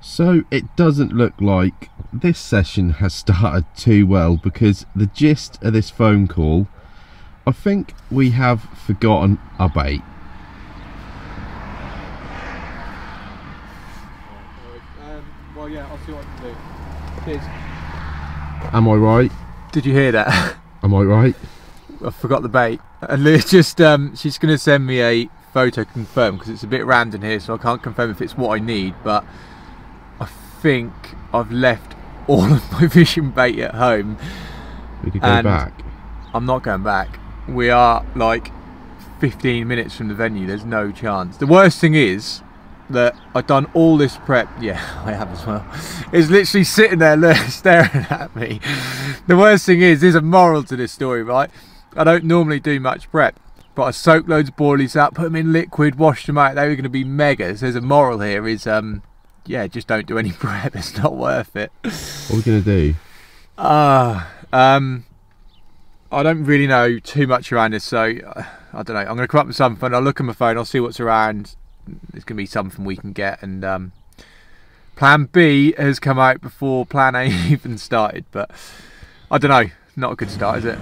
So it doesn't look like this session has started too well because the gist of this phone call, I think we have forgotten a bait. Um, well, yeah, I'll see what I can do. Cheers. Am I right? Did you hear that? Am I right? I forgot the bait. And Leah just, um, she's going to send me a photo confirm because it's a bit random here, so I can't confirm if it's what I need. But think I've left all of my fishing bait at home. We could go back. I'm not going back. We are like 15 minutes from the venue. There's no chance. The worst thing is that I've done all this prep. Yeah, I have as well. It's literally sitting there staring at me. The worst thing is, there's a moral to this story, right? I don't normally do much prep, but I soaked loads of boilies up, put them in liquid, washed them out. They were going to be mega. So there's a moral here is, um, yeah, just don't do any prep. It's not worth it. What are we to do? Ah, um, I don't really know too much around this, so uh, I don't know. I'm going to come up with something. I'll look at my phone. I'll see what's around. There's going to be something we can get, and um, Plan B has come out before Plan A even started. But I don't know. Not a good start, is it?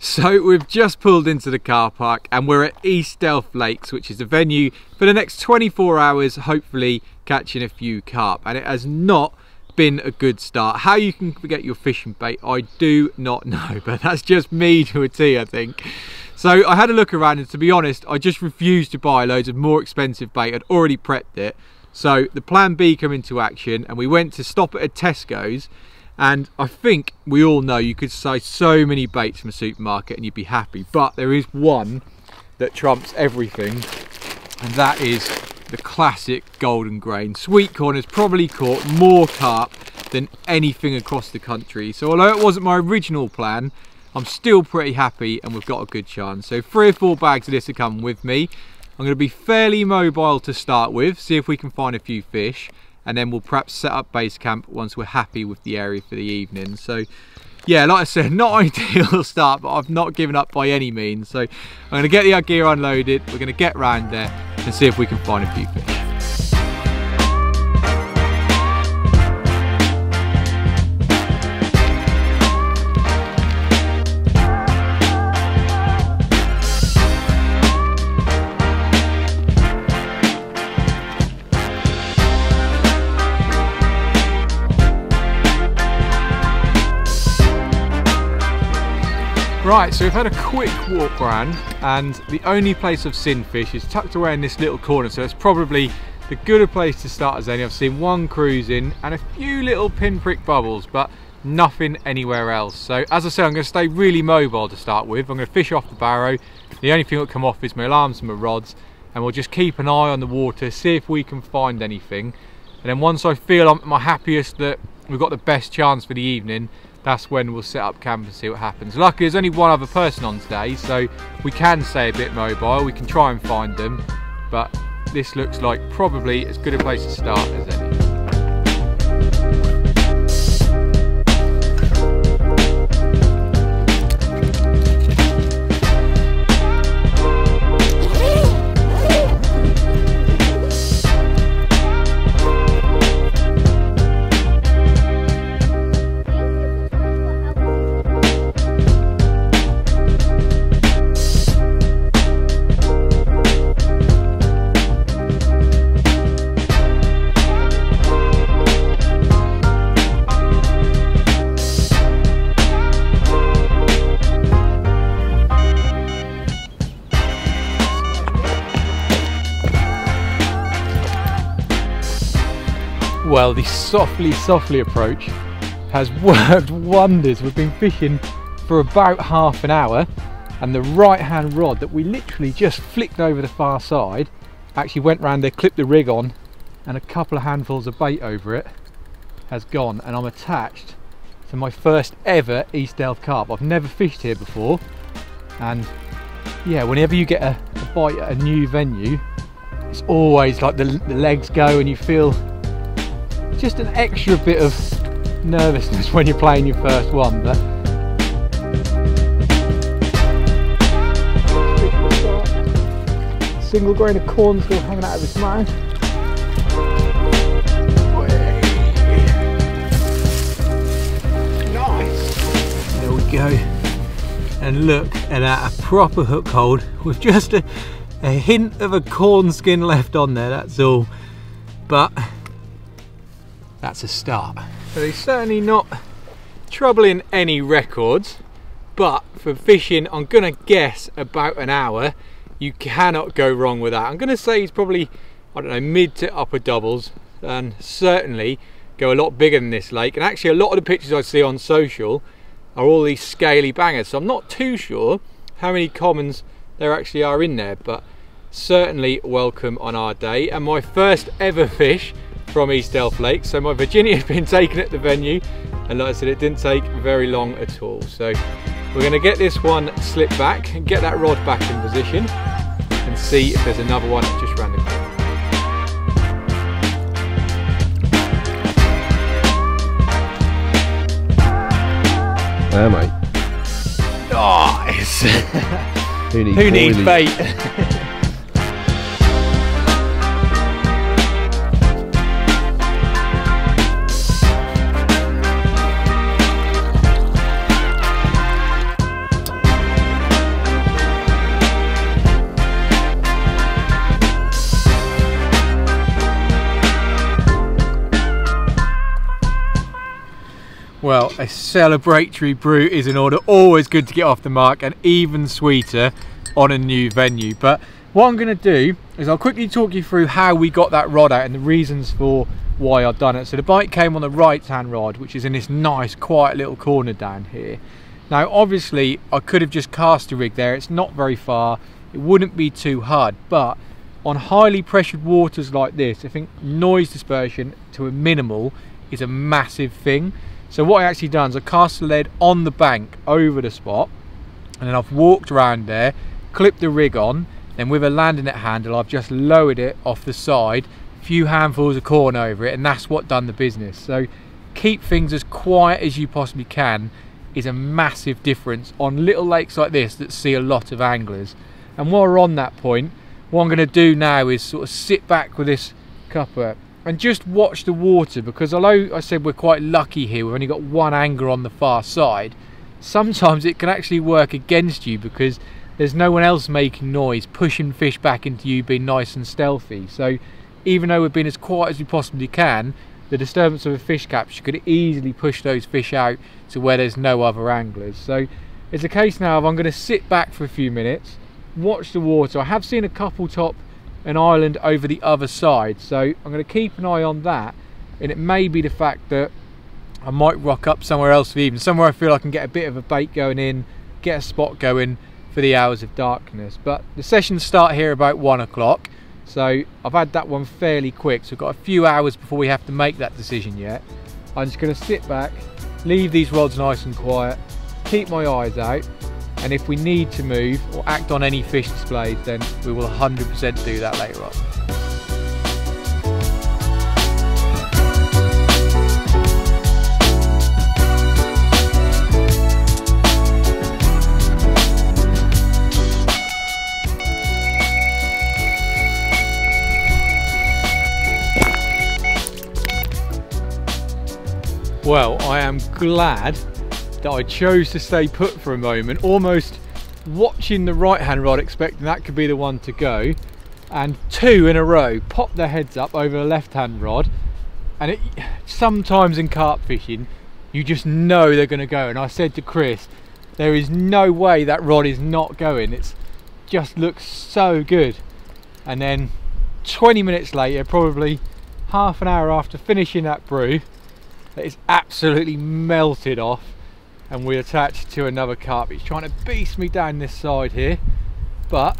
So we've just pulled into the car park and we're at East Delph Lakes, which is the venue for the next 24 hours, hopefully catching a few carp. And it has not been a good start. How you can get your fishing bait, I do not know, but that's just me to a T, I think. So I had a look around and to be honest, I just refused to buy loads of more expensive bait. I'd already prepped it. So the plan B come into action and we went to stop at a Tesco's and I think we all know you could say so many baits from a supermarket and you'd be happy, but there is one that trumps everything, and that is the classic golden grain. Sweet corn has probably caught more carp than anything across the country. So although it wasn't my original plan, I'm still pretty happy and we've got a good chance. So three or four bags of this are coming with me. I'm going to be fairly mobile to start with, see if we can find a few fish and then we'll perhaps set up base camp once we're happy with the area for the evening. So yeah, like I said, not ideal start, but I've not given up by any means. So I'm going to get the gear unloaded, we're going to get round there and see if we can find a few fish. Right, so we've had a quick walk round and the only place I've seen fish is tucked away in this little corner so it's probably the gooder place to start as any. I've seen one cruising and a few little pinprick bubbles but nothing anywhere else. So as I say I'm going to stay really mobile to start with. I'm going to fish off the barrow. The only thing that'll come off is my alarms and my rods and we'll just keep an eye on the water, see if we can find anything. And then once I feel I'm my happiest that we've got the best chance for the evening, that's when we'll set up camp and see what happens. Luckily there's only one other person on today, so we can stay a bit mobile, we can try and find them, but this looks like probably as good a place to start as any. Well, the softly, softly approach has worked wonders. We've been fishing for about half an hour and the right hand rod that we literally just flicked over the far side actually went round there, clipped the rig on and a couple of handfuls of bait over it has gone and I'm attached to my first ever East Delph carp. I've never fished here before and yeah, whenever you get a, a bite at a new venue, it's always like the, the legs go and you feel just an extra bit of nervousness when you're playing your first one, but single grain of corn still hanging out of his mouth. Nice. There we go. And look at that, a proper hook hold with just a, a hint of a corn skin left on there, that's all. But that's a start. So he's certainly not troubling any records, but for fishing, I'm gonna guess about an hour you cannot go wrong with that. I'm to say he's probably, I don't know, mid to upper doubles and certainly go a lot bigger than this lake. And actually a lot of the pictures I see on social are all these scaly bangers. So I'm not too sure how many commons there actually are in there, but certainly welcome on our day. And my first ever fish from East Delph Lake. So my Virginia has been taken at the venue. And like I said, it didn't take very long at all. So we're going to get this one slipped back and get that rod back in position and see if there's another one just around the corner. There, mate. Oh, nice! Who needs, Who needs bait? a celebratory brew is in order. Always good to get off the mark and even sweeter on a new venue. But what I'm going to do is I'll quickly talk you through how we got that rod out and the reasons for why I've done it. So the bite came on the right hand rod, which is in this nice quiet little corner down here. Now obviously I could have just cast a rig there, it's not very far, it wouldn't be too hard, but on highly pressured waters like this, I think noise dispersion to a minimal is a massive thing. So what I actually done is I cast the lead on the bank over the spot and then I've walked around there, clipped the rig on, then with a landing net handle I've just lowered it off the side, a few handfuls of corn over it and that's what done the business. So keep things as quiet as you possibly can is a massive difference on little lakes like this that see a lot of anglers. And while we're on that point, what I'm going to do now is sort of sit back with this cuppa and just watch the water because although I said we're quite lucky here, we've only got one angler on the far side, sometimes it can actually work against you because there's no one else making noise, pushing fish back into you being nice and stealthy. So even though we've been as quiet as we possibly can, the disturbance of a fish capture could easily push those fish out to where there's no other anglers. So it's a case now of I'm going to sit back for a few minutes, watch the water. I have seen a couple top an island over the other side, so I'm going to keep an eye on that. And it may be the fact that I might rock up somewhere else for evening, somewhere I feel I can get a bit of a bait going in, get a spot going for the hours of darkness. But the sessions start here about one o'clock. So I've had that one fairly quick. So I've got a few hours before we have to make that decision yet. I'm just going to sit back, leave these rods nice and quiet, keep my eyes out. And if we need to move or act on any fish displays, then we will 100% do that later on. Well, I am glad that I chose to stay put for a moment, almost watching the right hand rod, expecting that could be the one to go. And two in a row pop their heads up over the left hand rod. And it, sometimes in carp fishing, you just know they're going to go. And I said to Chris, there is no way that rod is not going. It's just looks so good. And then 20 minutes later, probably half an hour after finishing that brew, it's absolutely melted off and we attach to another carp. He's trying to beast me down this side here, but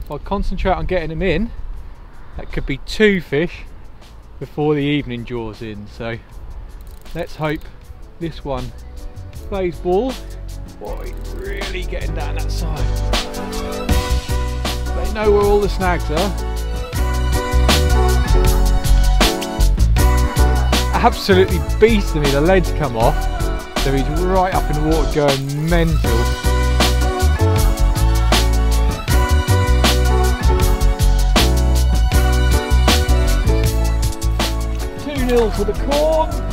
if I concentrate on getting him in, that could be two fish before the evening draws in. So let's hope this one plays ball. Boy, really getting down that side. They know where all the snags are. absolutely beasting me. The legs come off. So he's right up in the water going mental. Two nil for the corn.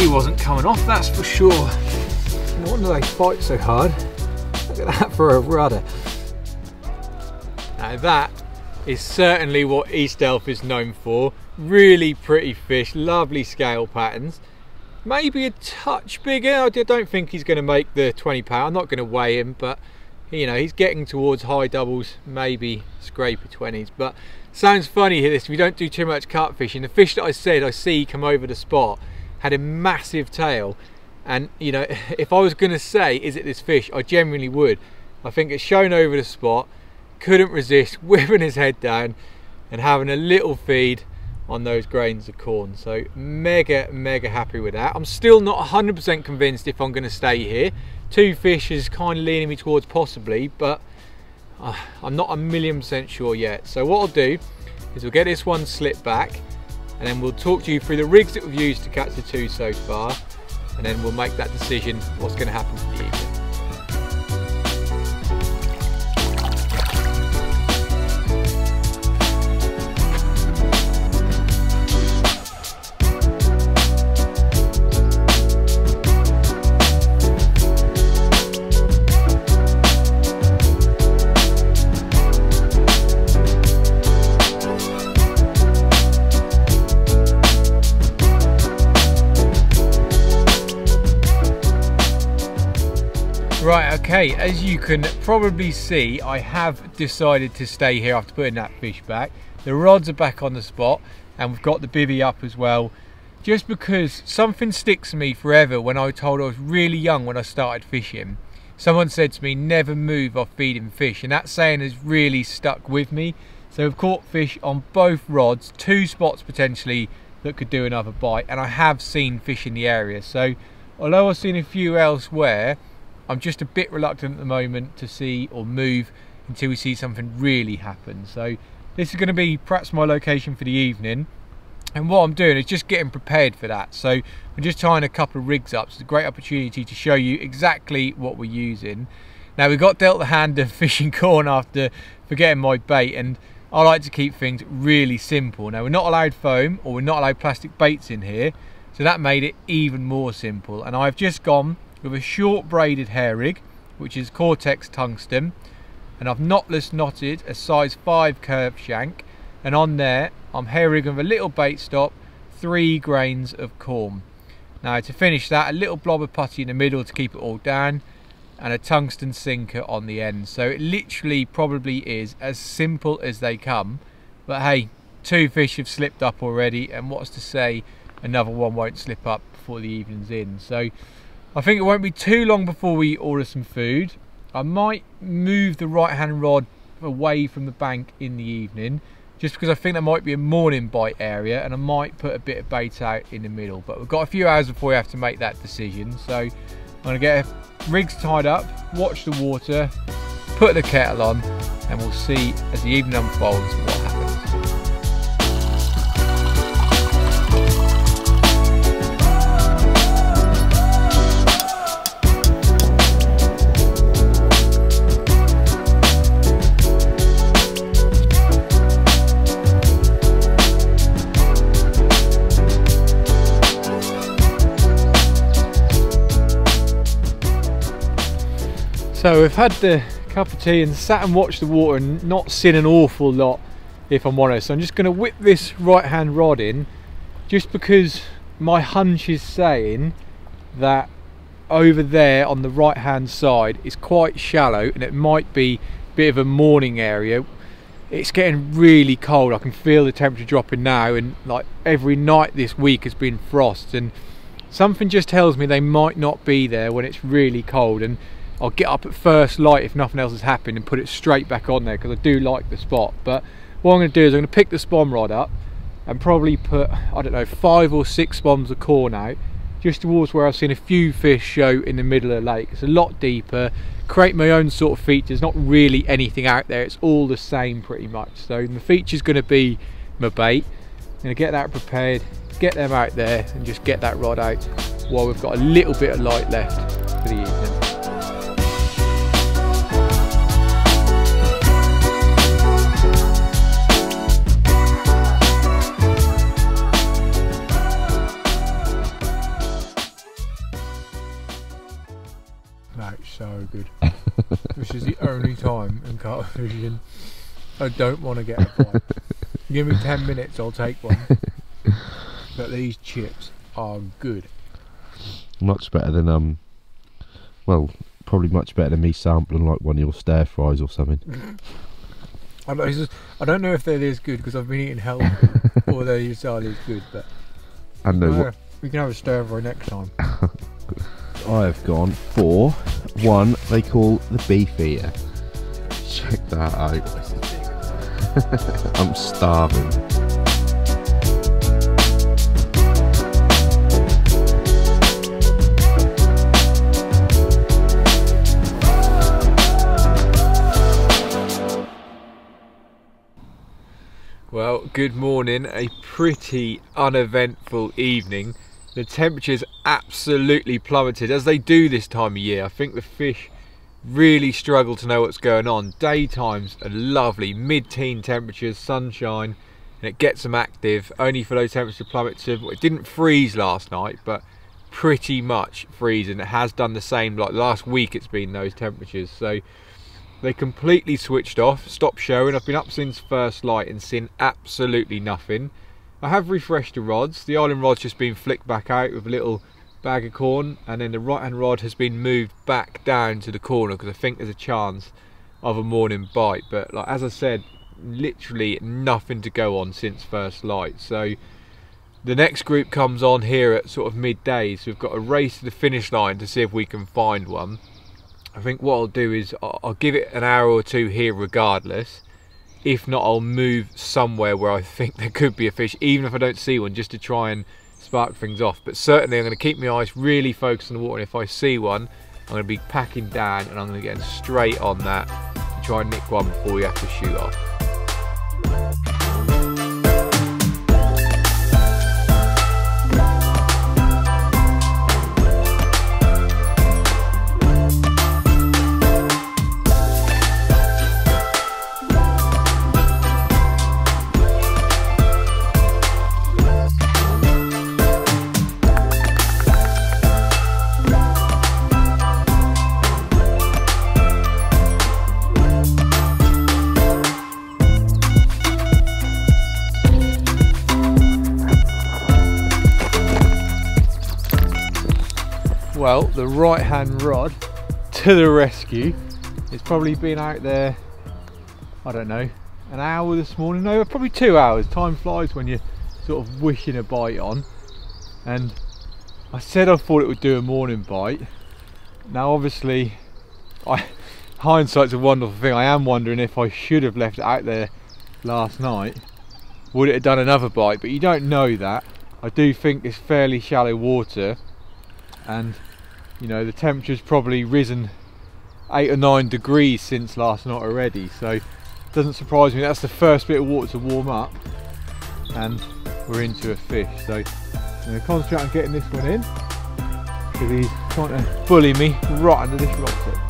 He wasn't coming off, that's for sure. No wonder they fight so hard. Look at that for a rudder. Now that is certainly what East Delph is known for. Really pretty fish, lovely scale patterns. Maybe a touch bigger. I don't think he's going to make the 20 pound. I'm not going to weigh him, but you know he's getting towards high doubles, maybe scraper 20s. But sounds funny here. This we don't do too much carp fishing. The fish that I said I see come over the spot had a massive tail, and you know if I was going to say is it this fish, I genuinely would. I think it's shown over the spot couldn't resist whipping his head down and having a little feed on those grains of corn. So mega, mega happy with that. I'm still not 100% convinced if I'm going to stay here. Two fish is kind of leaning me towards possibly, but uh, I'm not a million percent sure yet. So what I'll do is we'll get this one slipped back and then we'll talk to you through the rigs that we've used to catch the two so far and then we'll make that decision what's going to happen for the evening. Okay, as you can probably see, I have decided to stay here after putting that fish back. The rods are back on the spot and we've got the bivvy up as well. Just because something sticks to me forever when I was told I was really young when I started fishing. Someone said to me, never move off feeding fish. And that saying has really stuck with me. So I've caught fish on both rods, two spots potentially that could do another bite. And I have seen fish in the area. So although I've seen a few elsewhere, I'm just a bit reluctant at the moment to see or move until we see something really happen. So this is going to be perhaps my location for the evening. And what I'm doing is just getting prepared for that. So I'm just tying a couple of rigs up. So it's a great opportunity to show you exactly what we're using. Now we got dealt the hand of fishing corn after forgetting my bait and I like to keep things really simple. Now we're not allowed foam or we're not allowed plastic baits in here. So that made it even more simple. And I've just gone with a short braided hair rig, which is Coretex tungsten, and I've knotless knotted a size 5 curved shank, and on there I'm hair rigging with a little bait stop, three grains of corn. Now to finish that, a little blob of putty in the middle to keep it all down, and a tungsten sinker on the end. So it literally probably is as simple as they come, but hey, two fish have slipped up already, and what's to say another one won't slip up before the evening's in. So I think it won't be too long before we order some food. I might move the right hand rod away from the bank in the evening just because I think there might be a morning bite area and I might put a bit of bait out in the middle but we've got a few hours before we have to make that decision so I'm going to get rigs tied up, watch the water, put the kettle on and we'll see as the evening unfolds what happens. We've had the cup of tea and sat and watched the water and not seen an awful lot if I'm honest. So I'm just going to whip this right hand rod in just because my hunch is saying that over there on the right hand side is quite shallow and it might be a bit of a morning area it's getting really cold I can feel the temperature dropping now and like every night this week has been frost and something just tells me they might not be there when it's really cold and I'll get up at first light if nothing else has happened and put it straight back on there because I do like the spot. But what I'm going to do is I'm going to pick the spawn rod up and probably put I don't know five or six bombs of corn out just towards where I've seen a few fish show in the middle of the lake. It's a lot deeper, create my own sort of features, not really anything out there, it's all the same pretty much. So the feature's going to be my bait. I'm going to get that prepared, get them out there and just get that rod out while we've got a little bit of light left for the evening. So good. this is the only time in fishing I don't want to get a bite. Give me 10 minutes, I'll take one. But these chips are good. Much better than um. Well, probably much better than me sampling like one of your stir fries or something. I don't, just- I don't know if they're this good because I've been eating healthy or they just are this good, but And no, uh, we can have a stir fry next time. I have gone for one they call the beef eater. Check that out. I'm starving. Well, good morning. A pretty uneventful evening. The temperatures absolutely plummeted as they do this time of year. I think the fish really struggle to know what's going on. Daytimes are lovely, mid-teen temperatures, sunshine, and it gets them active. Only for those temperatures to plummet to. It didn't freeze last night, but pretty much freezing. It has done the same. Like last week, it's been those temperatures. So they completely switched off, stopped showing. I've been up since first light and seen absolutely nothing. I have refreshed the rods. The island rod's just been flicked back out with a little bag of corn, and then the right hand rod has been moved back down to the corner because I think there's a chance of a morning bite. But like as I said, literally nothing to go on since first light. So the next group comes on here at sort of midday, so we've got a race to the finish line to see if we can find one. I think what I'll do is I'll I'll give it an hour or two here regardless. If not, I'll move somewhere where I think there could be a fish, even if I don't see one, just to try and spark things off. But certainly, I'm going to keep my eyes really focused on the water. And if I see one, I'm going to be packing down and I'm going to get straight on that to try and nick one before we have to shoot off. Right hand rod to the rescue. It's probably been out there, I don't know, an hour this morning. No, probably two hours. Time flies when you're sort of wishing a bite on. And I said I thought it would do a morning bite. Now, obviously, I hindsight's a wonderful thing. I am wondering if I should have left it out there last night. Would it have done another bite? But you don't know that. I do think it's fairly shallow water and you know the temperature's probably risen eight or nine degrees since last night already so it doesn't surprise me. That's the first bit of water to warm up and we're into a fish. So I'm going to concentrate on getting this one in because he's trying to bully me right under this rock tip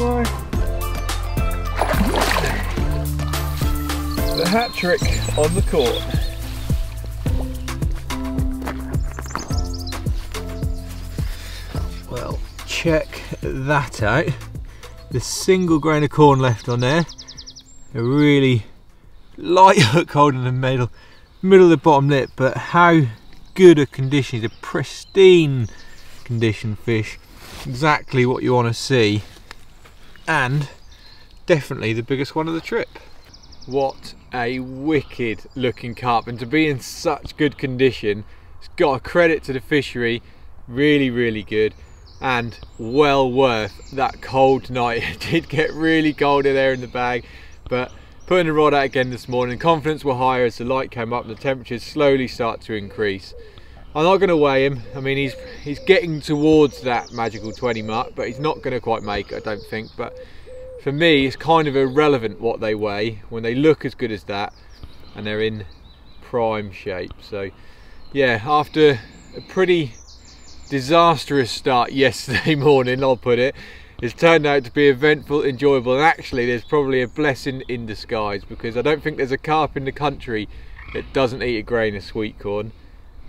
the. The hat trick on the court. Well, check that out. The single grain of corn left on there. A really light hook holding the middle, middle of the bottom lip, but how good a condition. It's a pristine condition fish. Exactly what you want to see. And definitely the biggest one of the trip. what a wicked looking carp and to be in such good condition. It's got a credit to the fishery. Really really good. And well worth that cold night. It did get really cold in there in the bag. But putting the rod out again this morning confidence were higher as the light came up. And the temperatures slowly start to increase I'm not going to weigh him. I mean he's he's getting towards that magical 20 mark but he's not going to quite make it I don't think. But for me it's kind of irrelevant what they weigh. When they look as good as that and they're in prime shape. So yeah after a pretty disastrous start yesterday morning I'll put it it's turned out to be eventful enjoyable and actually there's probably a blessing in disguise because I don't think there's a carp in the country that doesn't eat a grain of sweet corn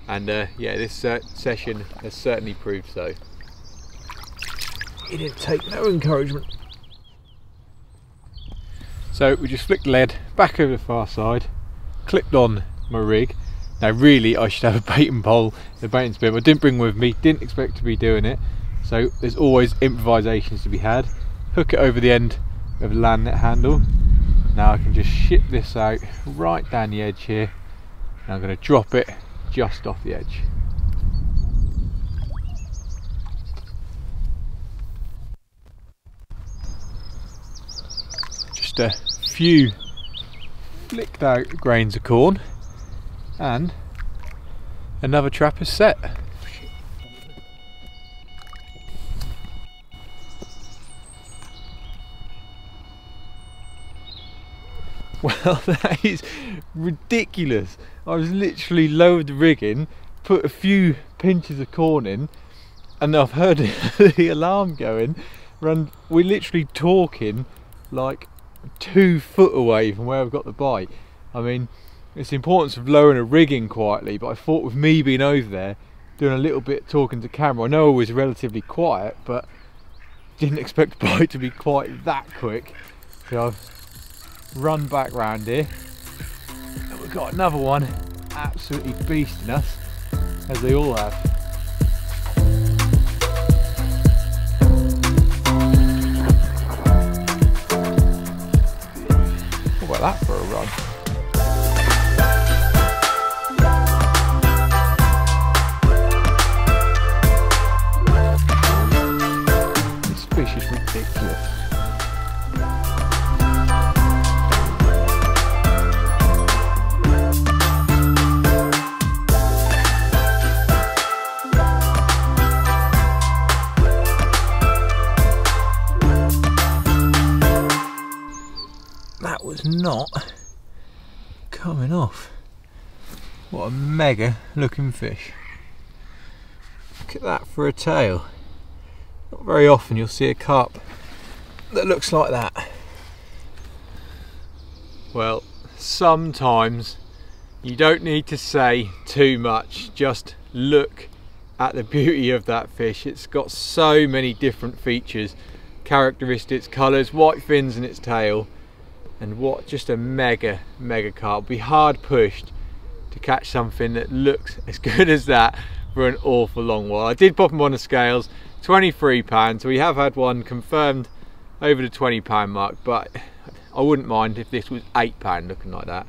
and uh, yeah this uh, session has certainly proved so it didn't take no encouragement so we just flicked the lead back over the far side, clipped on my rig. Now really I should have a baiting pole, the baiting spear, but I didn't bring with me, didn't expect to be doing it. So there's always improvisations to be had. Hook it over the end of the land net handle. Now I can just ship this out right down the edge here. And I'm going to drop it just off the edge. just a few flicked out grains of corn and another trap is set. Well, that is ridiculous. I was literally lowered the rigging, put a few pinches of corn in, and I've heard the alarm going. Run, we're literally talking like two foot away from where I've got the bite. I mean, it's the importance of lowering a rigging quietly, but I thought with me being over there, doing a little bit talking to camera, I know I was relatively quiet, but didn't expect the bite to be quite that quick. So I've run back round here. We've got another one absolutely beasting us, as they all have. What about that for a run. This fish is ridiculous. Not coming off. What a mega looking fish. Look at that for a tail. Not very often you'll see a carp that looks like that. Well, sometimes you don't need to say too much, just look at the beauty of that fish. It's got so many different features, characteristics, colours, white fins in its tail, and what just a mega mega carp be hard pushed to catch something that looks as good as that for an awful long while. I did pop him on the scales. 23 pounds. So we have had one confirmed over the 20 pound mark but I wouldn't mind if this was eight pound looking like that.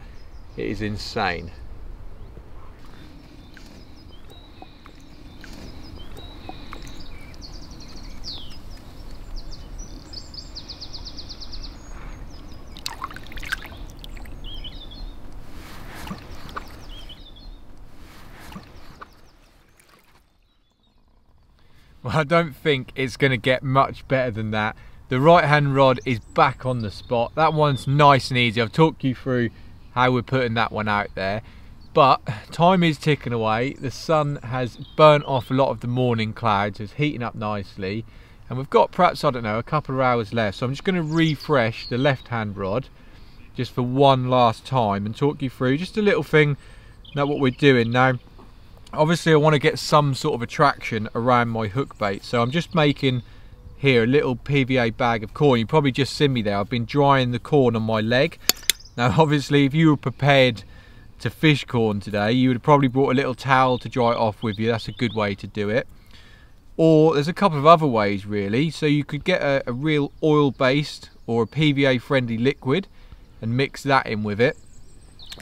It is insane I don't think it's going to get much better than that. The right hand rod is back on the spot. That one's nice and easy. I've talked you through how we're putting that one out there. But time is ticking away. The sun has burnt off a lot of the morning clouds. It's heating up nicely. And we've got perhaps, I don't know, a couple of hours left. So I'm just going to refresh the left hand rod just for one last time and talk you through just a little thing that what we're doing. Now, obviously I want to get some sort of attraction around my hook bait so I'm just making here a little PVA bag of corn. You probably just seen me there. I've been drying the corn on my leg. Now obviously if you were prepared to fish corn today you would have probably brought a little towel to dry it off with you. That's a good way to do it. Or there's a couple of other ways really. So you could get a, a real oil based or a PVA friendly liquid and mix that in with it.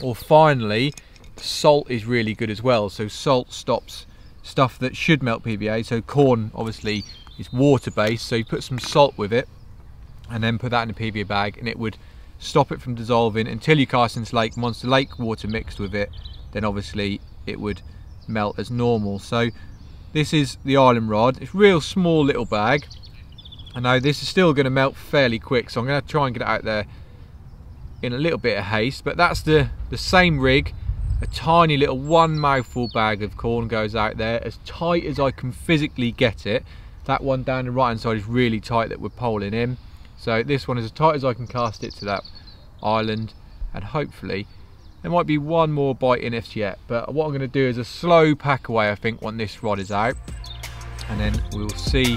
Or finally, salt is really good as well. So salt stops stuff that should melt PVA. So corn obviously is water based. So you put some salt with it and then put that in a PVA bag and it would stop it from dissolving until you cast into lake. Monster lake water mixed with it, then obviously it would melt as normal. So this is the island rod. It's real small little bag. I know this is still going to melt fairly quick, so I'm going to try and get it out there in a little bit of haste. But that's the, the same rig. A tiny little one mouthful bag of corn goes out there as tight as I can physically get it. That one down the right hand side is really tight that we're poling in. So this one is as tight as I can cast it to that island and hopefully there might be one more bite in it yet but what I'm going to do is a slow pack away I think when this rod is out and then we'll see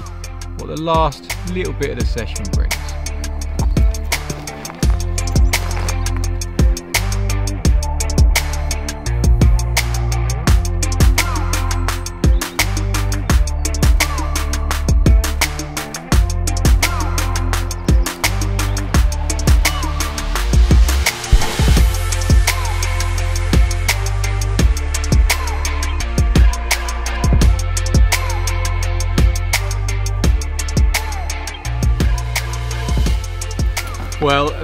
what the last little bit of the session brings.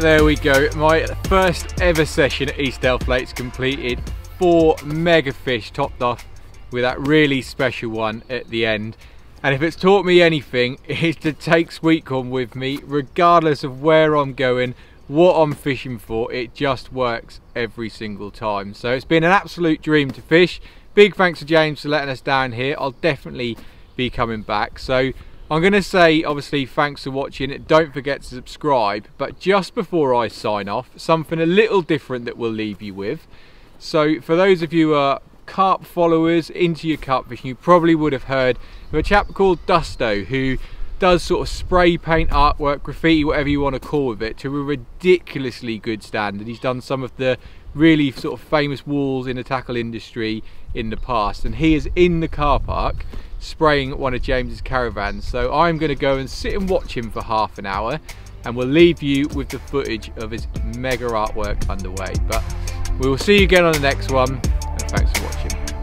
There we go. My first ever session at East Delph Lakes completed. Four mega fish topped off with that really special one at the end. And if it's taught me anything, it's to take sweet corn with me, regardless of where I'm going, what I'm fishing for. It just works every single time. So it's been an absolute dream to fish. Big thanks to James for letting us down here. I'll definitely be coming back. So I'm going to say, obviously, thanks for watching. Don't forget to subscribe. But just before I sign off, something a little different that we'll leave you with. So for those of you who are carp followers into your carp fishing, you probably would have heard of a chap called Dusto who does sort of spray paint artwork, graffiti, whatever you want to call it, to a ridiculously good standard. He's done some of the really sort of famous walls in the tackle industry in the past and he is in the car park spraying one of James's caravans. So I'm going to go and sit and watch him for half an hour and we'll leave you with the footage of his mega artwork underway. But we will see you again on the next one and thanks for watching.